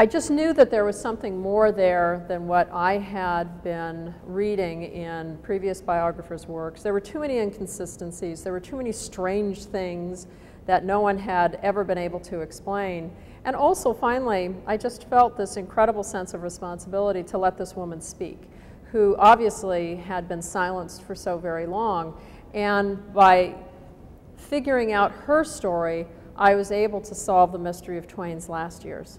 I just knew that there was something more there than what I had been reading in previous biographers' works. There were too many inconsistencies, there were too many strange things that no one had ever been able to explain. And also, finally, I just felt this incredible sense of responsibility to let this woman speak, who obviously had been silenced for so very long. And by figuring out her story, I was able to solve the mystery of Twain's last years.